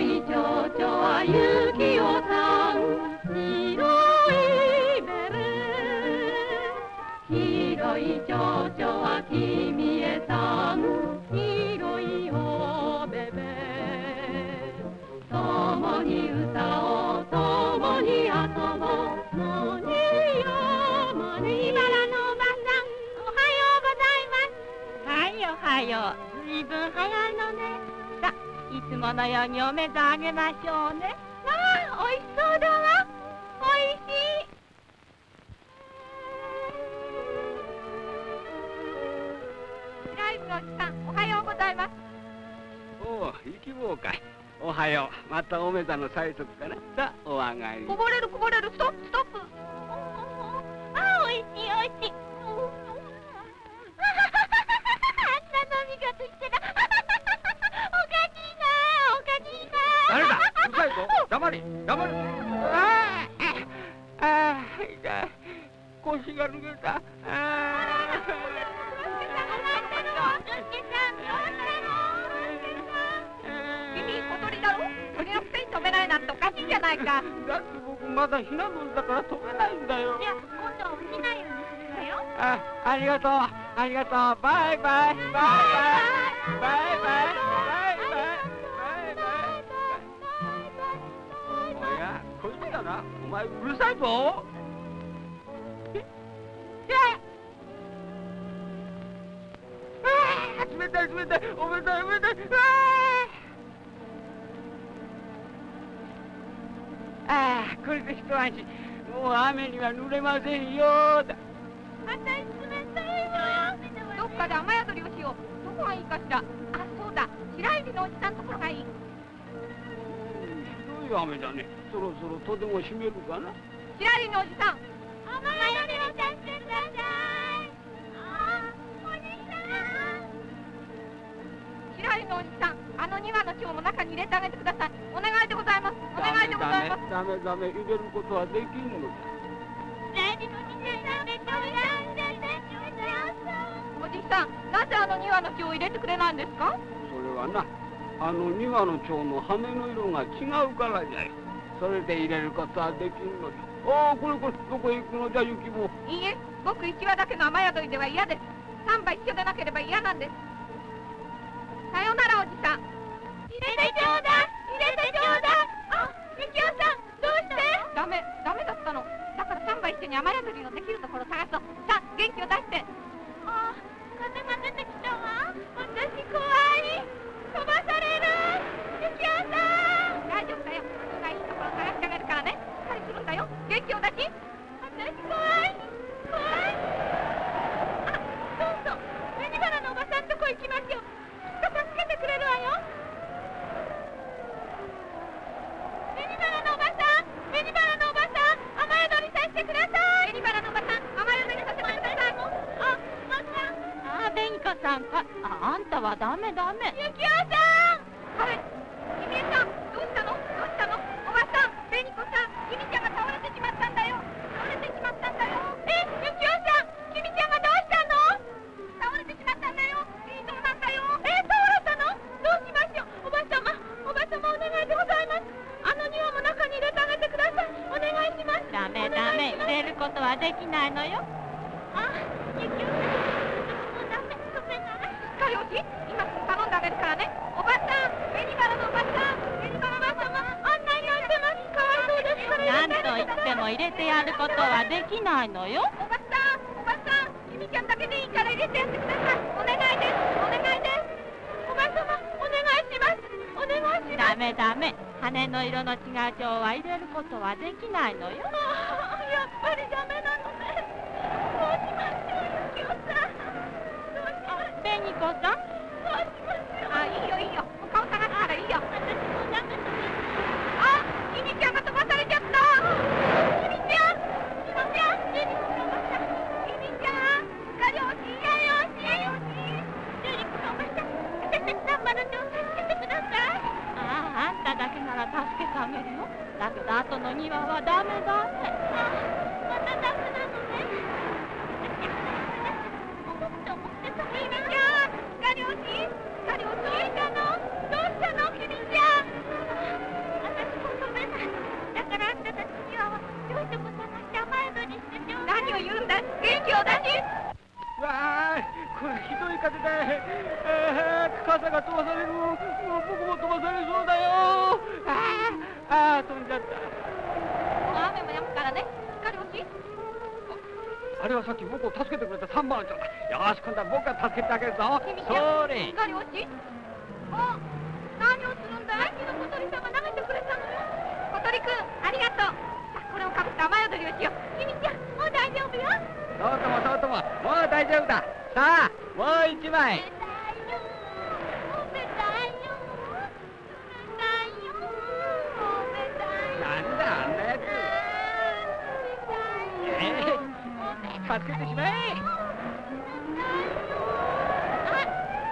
白い蝶々は雪をさん。白いベル白い蝶々は君へさん。白いおべべ共に歌おう共に遊ぼう野に山に麦わらのおはようございますはいおはよずいぶん。早いのねつものようにおめざあげましょうね。まあおいしそうだわ。おいしい。白石のおじさんおはようございます。おお生き坊かい。おはよう。またおめざの催促かなさあお上がり。こぼれるこぼれる。ストップストップかだって僕まだひな鳥だから飛べないんだよ。じゃ今度はひなよにするわよ。あありがとう。ありがとう。バイバイ。バイバイ。バイバイ、バイバイ、バイバイ。バイバイ、バイバイ。こいつだなお前うるさいぞえ冷たい冷たいおめでとうおめでとうこれで一安心もう雨には濡れませんよだ。あたい冷たいわどっかで雨宿りをしよう。どこがいいかしら。あそうだ。白のおじさんところがいい。ひどい雨だね。そろそろとても閉めるかな。白のおじさん。雨宿りをさせてください。あおじさん。白のおじさん。あの庭の蝶も中に入れてあげてください。お願いでございます。お願いでございますダメダメ入れることはできんのだおじさんなぜあの庭の蝶を入れてくれないんですか？それはなあの庭の蝶の羽の色が違うからじゃよそれで入れることはできんのだおおこれこれどこへ行くのじゃ雪坊いいえ僕一羽だけの雨宿りでは嫌です。三羽一緒でなければ嫌なんです。さよならおじさん。入れてちょうだい入れてちょうだいあみきおさんどうしてダメダメだったの。だから三羽一緒に雨宿りのできるところ探そうさあ元気を出してあ風が出てきたわ私怖い飛ばされるみきおさん大丈夫だよ僕がいいところ探してあげるからねしっかりするんだよ元気を出し私怖い怖いあそうそう紅花のおばさんとこ行きましょうきっと助けてくれるわよ紅花のおばさん紅花のおばさん雨宿りさせてください紅花のおばさん雨宿りさせてくださいあ、おばさんあ、紅子さんかあ、あんたはダメダメゆきおさんあれ君江さんどうしたのどうしたのおばさん紅子さん君ちゃんが倒れてしまったんだよ倒れてしまったんだよえ、ゆきおさん君ちゃんがどうしたの倒れてしまったんだよいいそうなんだよえ、倒れたのどうしましょうおばさまおばさまお願いでございますあの庭も中に入れてあげてくださいお願いしますダメダメ入れることはできないのよ。あ、ゆきおさんもうダメ止めないしっかりおじ今すぐ頼んであげるからね。おばさん紅花のおばさん紅花のおばさまあんてます。かわいそうですから。何と言っても入れてやることはできないのよ。おばさんおばさん君ちゃんだけでいいから入れてやってください。お願いです。お願いです。おばさまお願いします。お願いします。ダメダメ。羽の色の違う蝶は入れることはできないのよ。やっぱりダメなのねどうしましょうゆきおさんどうしましょう紅子さんどうしましょうあいいよいいよ。お顔探すからいいよ。私もダメあ君ちゃんが飛ばされちゃった。君ちゃん君ちゃん君ちゃん。君ちゃんかりょうしやよしやよしゆり子のおばさん私たちサンバルに助けてください。あああんただけなら助けてあげるよ。だけど後の庭はダメだねまたダメなのね。思って思ってた。君ちゃん、ガリオシ、ガリオシ、どうしたの？どうしたの、君ちゃん。これひどい風だえー、傘が飛ばされる。もう僕も飛ばされそうだよ。ああ飛んじゃった。雨も止むからね。しっかりあれはさっき僕を助けてくれた3番長だ。よし今度は僕が助けてあげるぞ。君それ。しっかり落ちあ何をするんだい昨日小鳥さんが投げてくれたのよ小鳥くんありがとうさあこれをかぶって雨宿りをしよう君ちゃんもう大丈夫よそうともそうとももう大丈夫ださあもう一枚なんだあんなやつえー、助けてしまえあ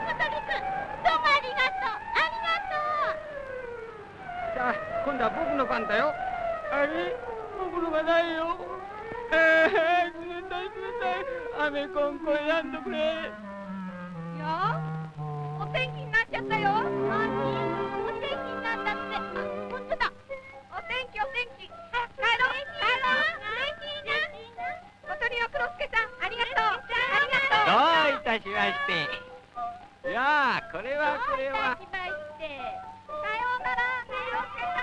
小鳥くんどうもありがとう。ありがとうさあ今度は僕の番だよあれ僕のがないよえー、冷たい冷たい雨こんこんやんとくれよお天気になっちゃったよ何天気お天気早く帰ろう帰ろう小鳥の黒助さんありがとうありがとうどういたしまして。いやあこれはこれはどういたしましてさようなら。黒助さ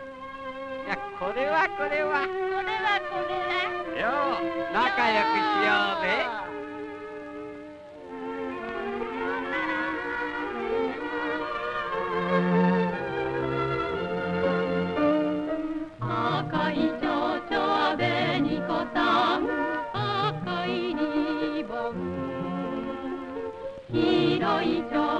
んいやこれはこれは。これはこれはよう仲良くしようぜ白い糸。